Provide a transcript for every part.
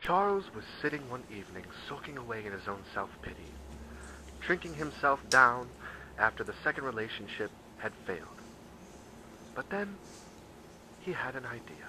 Charles was sitting one evening soaking away in his own self-pity, drinking himself down after the second relationship had failed. But then he had an idea.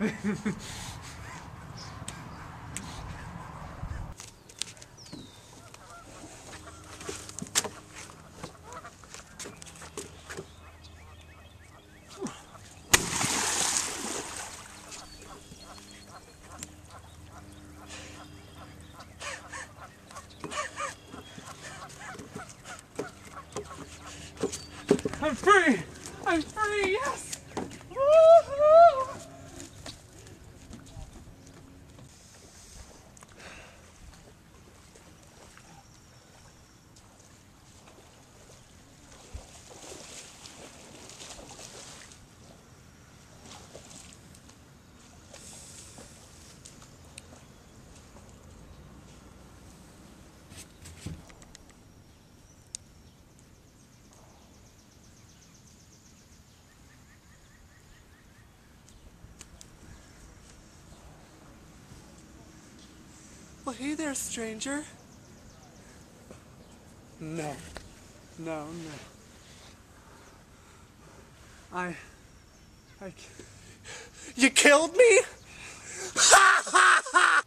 I'm free! I'm free, yes! Woo-hoo! Well, hey there, stranger. No. No, no. I. I. You killed me? Ha ha ha!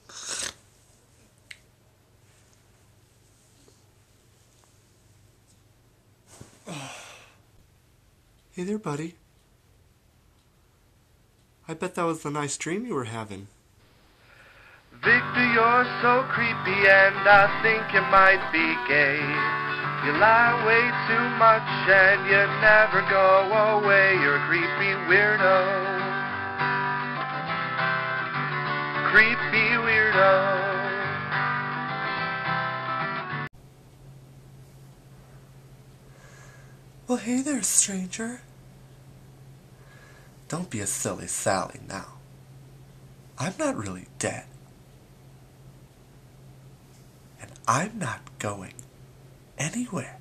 hey there, buddy. I bet that was the nice dream you were having. Victor, you're so creepy and I think you might be gay. You lie way too much and you never go away. You're a creepy weirdo. Creepy weirdo. Well, hey there, stranger. Don't be a silly Sally now. I'm not really dead. And I'm not going anywhere.